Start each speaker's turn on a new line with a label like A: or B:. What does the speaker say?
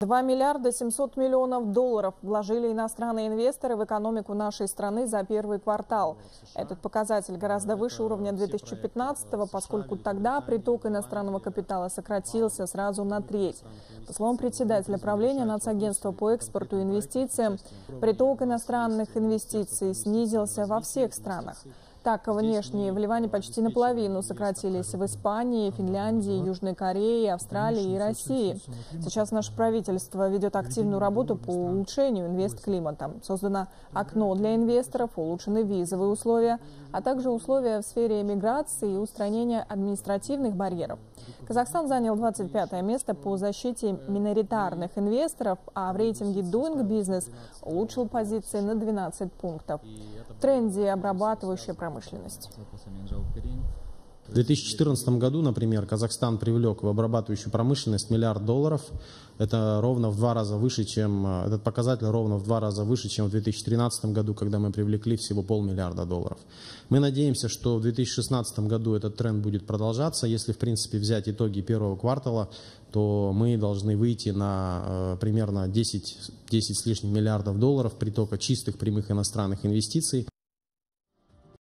A: 2 миллиарда 700 миллионов долларов вложили иностранные инвесторы в экономику нашей страны за первый квартал. Этот показатель гораздо выше уровня 2015 поскольку тогда приток иностранного капитала сократился сразу на треть. По словам председателя правления Нацагентства по экспорту и инвестициям, приток иностранных инвестиций снизился во всех странах. Так, внешние вливания почти наполовину сократились в Испании, Финляндии, Южной Корее, Австралии и России. Сейчас наше правительство ведет активную работу по улучшению инвестклимата. Создано окно для инвесторов, улучшены визовые условия, а также условия в сфере миграции и устранения административных барьеров. Казахстан занял 25 место по защите миноритарных инвесторов, а в рейтинге Doing Business улучшил позиции на 12 пунктов. В тренде обрабатывающая промышленность.
B: В 2014 году, например, Казахстан привлек в обрабатывающую промышленность миллиард долларов. Это ровно в два раза выше, чем этот показатель ровно в два раза выше, чем в 2013 году, когда мы привлекли всего полмиллиарда долларов. Мы надеемся, что в 2016 году этот тренд будет продолжаться. Если, в принципе, взять итоги первого квартала, то мы должны выйти на э, примерно 10, 10 с лишним миллиардов долларов притока чистых прямых иностранных инвестиций.